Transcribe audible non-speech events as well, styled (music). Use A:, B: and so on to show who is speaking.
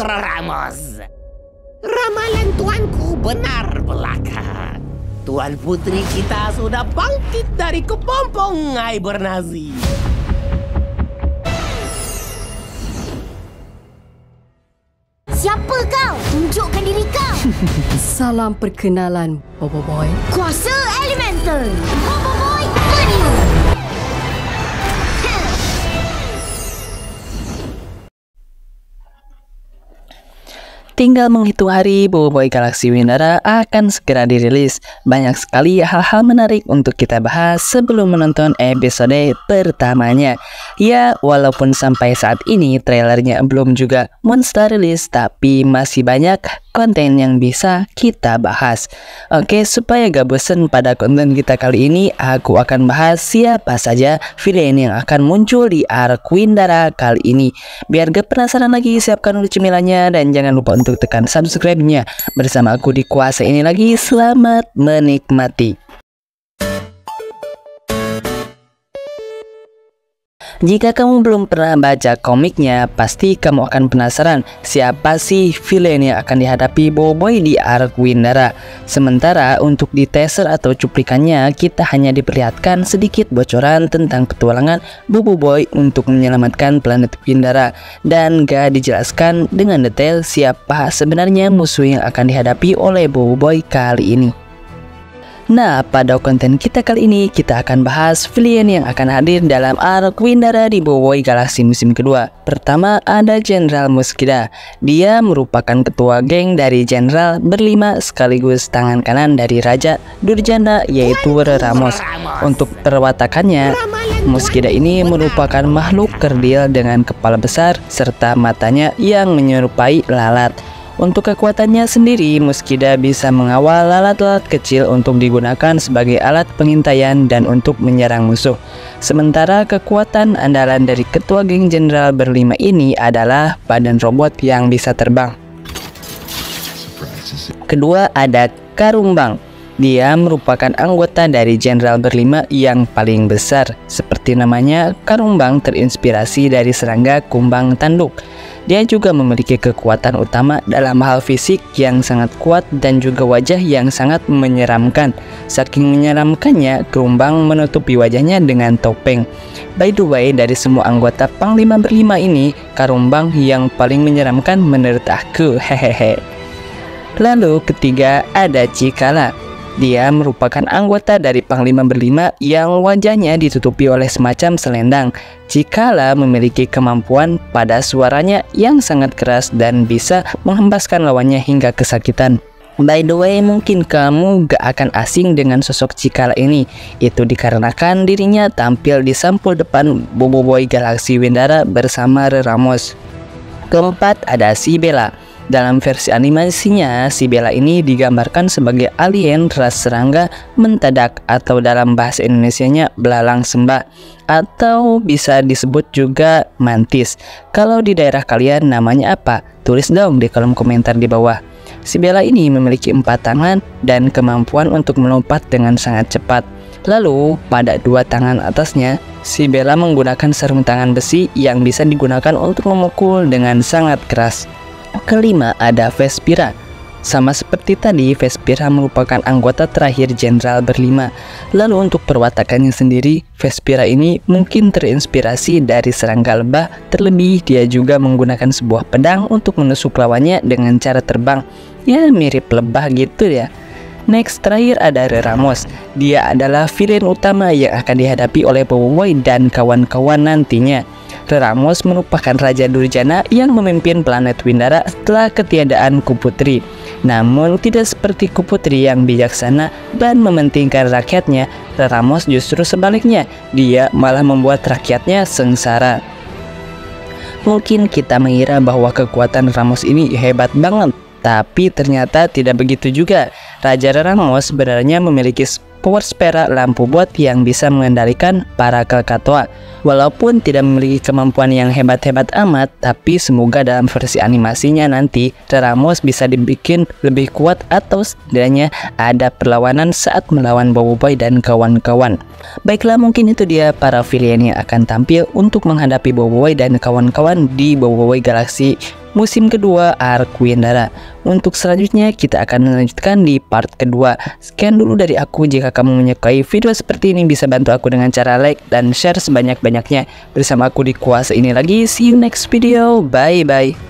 A: Ramos. Ramalan tuanku benar belaka. Tuan putri kita sudah bangkit dari kepompong hibernasi.
B: Siapa kau? Tunjukkan diri kau. (laughs)
C: Salam perkenalan, Bobo Boy.
B: Kuasa elemental. Bobo
D: Tinggal menghitung hari, Boboiboy Galaxy Windara akan segera dirilis. Banyak sekali hal-hal menarik untuk kita bahas sebelum menonton episode pertamanya. Ya, walaupun sampai saat ini trailernya belum juga monster rilis, tapi masih banyak konten yang bisa kita bahas. Oke, supaya gak bosen pada konten kita kali ini, aku akan bahas siapa saja villain yang akan muncul di arc kali ini. Biar gak penasaran lagi, siapkan dulu cemilannya dan jangan lupa untuk tekan subscribe-nya. Bersama aku di kuasa ini lagi, selamat menikmati. Jika kamu belum pernah baca komiknya, pasti kamu akan penasaran siapa sih villain yang akan dihadapi Boboiboy di arc Windara. Sementara untuk di teaser atau cuplikannya, kita hanya diperlihatkan sedikit bocoran tentang petualangan Boboiboy untuk menyelamatkan planet Windara dan gak dijelaskan dengan detail siapa sebenarnya musuh yang akan dihadapi oleh Boboiboy kali ini. Nah, pada konten kita kali ini kita akan bahas villain yang akan hadir dalam arc Windara di Boboiboy Galaxy musim kedua. Pertama ada Jenderal Muskida. Dia merupakan ketua geng dari Jenderal berlima sekaligus tangan kanan dari Raja Durjana yaitu Ramos. Untuk perwatakannya, Muskida ini merupakan makhluk kerdil dengan kepala besar serta matanya yang menyerupai lalat. Untuk kekuatannya sendiri, Muskida bisa mengawal lalat-lalat kecil untuk digunakan sebagai alat pengintaian dan untuk menyerang musuh. Sementara kekuatan andalan dari ketua geng jenderal berlima ini adalah badan robot yang bisa terbang. Kedua ada Karumbang. Dia merupakan anggota dari jenderal berlima yang paling besar. Seperti namanya, Karumbang terinspirasi dari serangga kumbang tanduk. Dia juga memiliki kekuatan utama dalam hal fisik yang sangat kuat dan juga wajah yang sangat menyeramkan. Saking menyeramkannya, Kerumbang menutupi wajahnya dengan topeng. By the way, dari semua anggota Panglima berlima ini, Karumbang yang paling menyeramkan menurut aku. (laughs) Hehehe. Lalu ketiga ada Cikala. Dia merupakan anggota dari Panglima Berlima yang wajahnya ditutupi oleh semacam selendang. Cikala memiliki kemampuan pada suaranya yang sangat keras dan bisa menghempaskan lawannya hingga kesakitan. By the way, mungkin kamu gak akan asing dengan sosok Cikala ini. Itu dikarenakan dirinya tampil di sampul depan Boboiboy Galaxy Windara bersama Ramos. Keempat ada si Bella. Dalam versi animasinya, si Bella ini digambarkan sebagai alien ras serangga mentadak atau dalam bahasa Indonesianya belalang sembah atau bisa disebut juga mantis. Kalau di daerah kalian namanya apa? Tulis dong di kolom komentar di bawah. Si Bella ini memiliki empat tangan dan kemampuan untuk melompat dengan sangat cepat. Lalu, pada dua tangan atasnya, si Bella menggunakan sarung tangan besi yang bisa digunakan untuk memukul dengan sangat keras. Kelima ada Vespira. Sama seperti tadi, Vespira merupakan anggota terakhir Jenderal berlima. Lalu untuk perwatakannya sendiri, Vespira ini mungkin terinspirasi dari serangga lebah, terlebih dia juga menggunakan sebuah pedang untuk menusuk lawannya dengan cara terbang. Ya mirip lebah gitu ya. Next terakhir ada Ramos. Dia adalah villain utama yang akan dihadapi oleh Boboiboy dan kawan-kawan nantinya. Ramos merupakan Raja Durjana yang memimpin planet Windara setelah ketiadaan Kuputri. Namun tidak seperti Kuputri yang bijaksana dan mementingkan rakyatnya, Ramos justru sebaliknya. Dia malah membuat rakyatnya sengsara. Mungkin kita mengira bahwa kekuatan Ramos ini hebat banget, tapi ternyata tidak begitu juga. Raja Ramos sebenarnya memiliki power spera lampu bot yang bisa mengendalikan para Krakatoa. Walaupun tidak memiliki kemampuan yang hebat-hebat amat, tapi semoga dalam versi animasinya nanti Ramos bisa dibikin lebih kuat atau setidaknya ada perlawanan saat melawan Boboiboy dan kawan-kawan. Baiklah mungkin itu dia para villain yang akan tampil untuk menghadapi Boboiboy dan kawan-kawan di Boboiboy Galaxy musim kedua Arkwindara. Untuk selanjutnya kita akan melanjutkan di part kedua. Sekian dulu dari aku. Jika kamu menyukai video seperti ini bisa bantu aku dengan cara like dan share sebanyak-banyaknya. Bersama aku di kuasa ini lagi. See you next video. Bye bye.